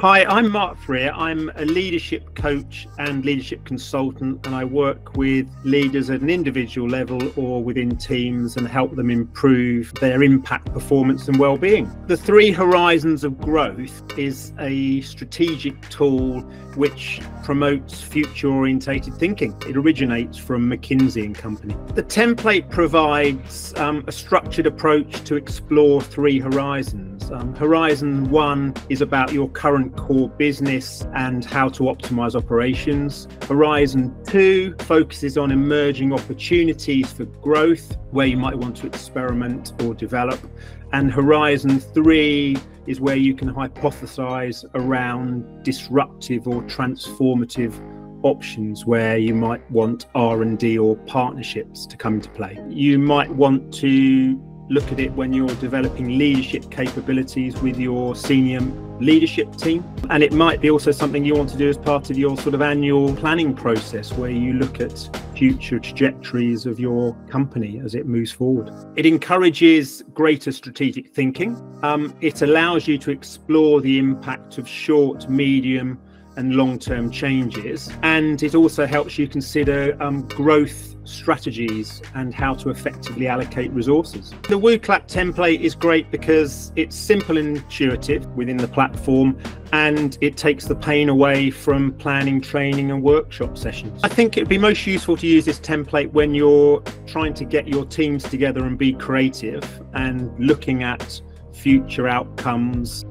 Hi, I'm Mark Freer. I'm a leadership coach and leadership consultant, and I work with leaders at an individual level or within teams and help them improve their impact, performance, and well-being. The three horizons of growth is a strategic tool which promotes future-orientated thinking. It originates from McKinsey and Company. The template provides um, a structured approach to explore three horizons. Um, horizon one is about your current core business and how to optimize operations. Horizon 2 focuses on emerging opportunities for growth where you might want to experiment or develop. And Horizon 3 is where you can hypothesize around disruptive or transformative options where you might want R&D or partnerships to come into play. You might want to look at it when you're developing leadership capabilities with your senior leadership team. And it might be also something you want to do as part of your sort of annual planning process where you look at future trajectories of your company as it moves forward. It encourages greater strategic thinking. Um, it allows you to explore the impact of short, medium, and long term changes. And it also helps you consider um, growth strategies and how to effectively allocate resources. The Wooclap template is great because it's simple and intuitive within the platform and it takes the pain away from planning training and workshop sessions. I think it'd be most useful to use this template when you're trying to get your teams together and be creative and looking at future outcomes